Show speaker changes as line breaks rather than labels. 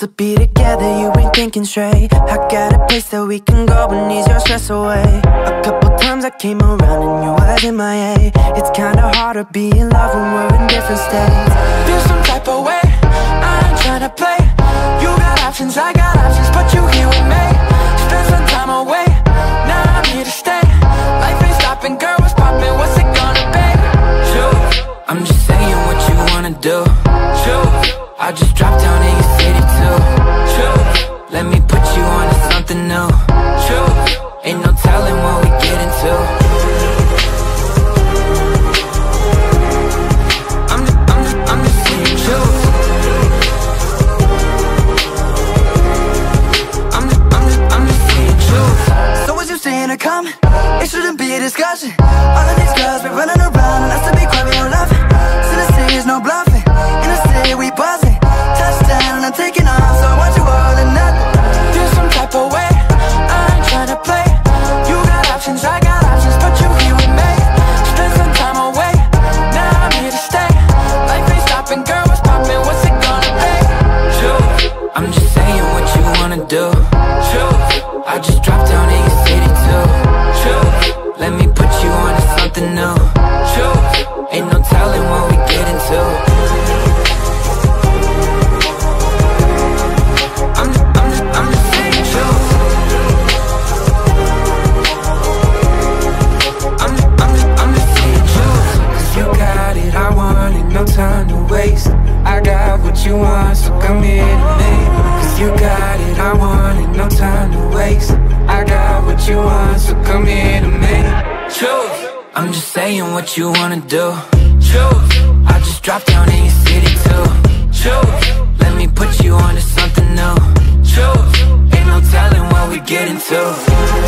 to be together, you ain't thinking straight. I got a place that we can go and ease your stress away. A couple times I came around and you was in my A It's kinda hard to be in love when we're in different states.
Feel some type of way, I ain't tryna play. You got options, I got options, but you here with me. Spend some time away, now I'm here to stay. Life ain't stopping, girl, what's poppin', what's it gonna be? Choose, I'm just saying what you wanna do saying?
It shouldn't be a discussion. All of these girls be running around and I still be we don't love. It the is no bluffing
it, I want it, no time to waste. I got what you want, so come here to me. Choose I'm just saying what you wanna do. Choose I just dropped down in your city too. Choose Let me put you on to something new. Choose Ain't no telling what we get into